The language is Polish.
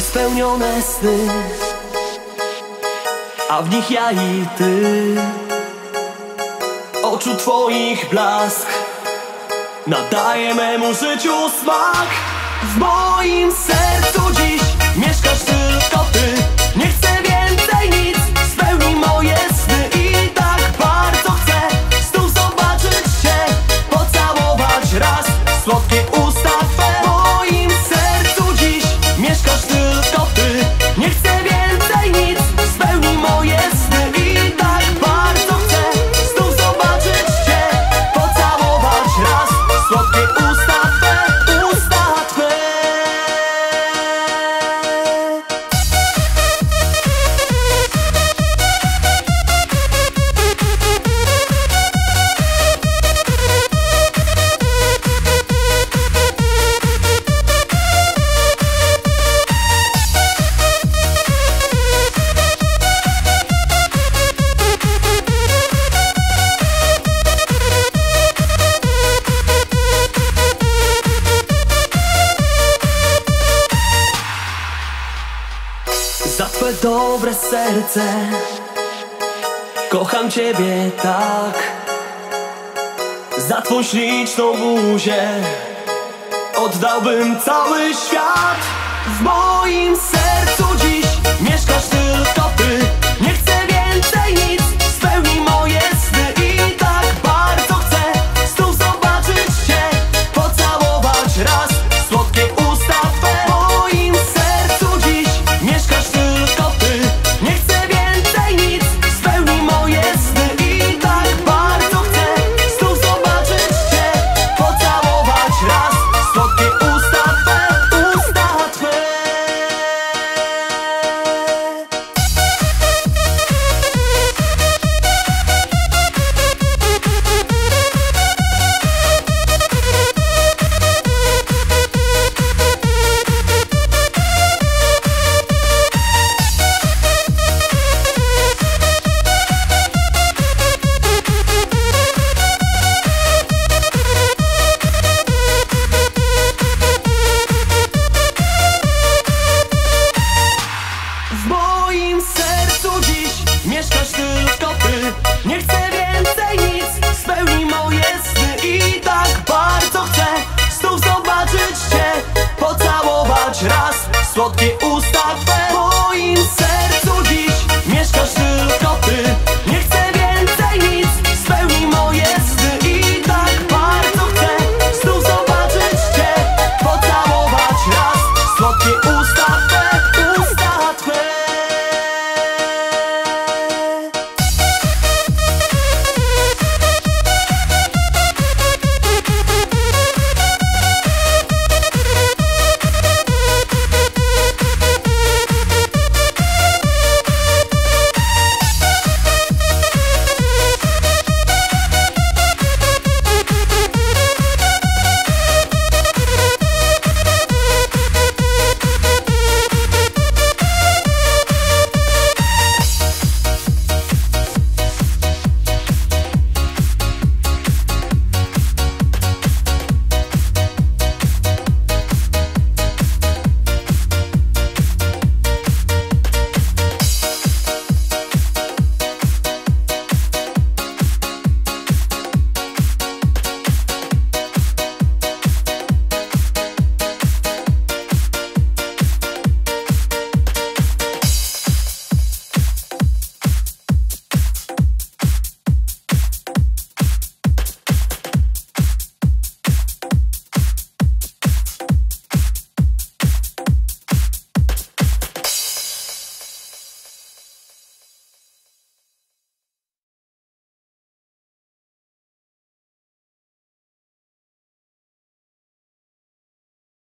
Spełnione sny. A w nich ja i ty. Oczu twoich blask. Nadaje memu życiu smak. W moim sercu dobre serce. Kocham ciebie tak. Za twą śliczną buzię Oddałbym cały świat W moim sercu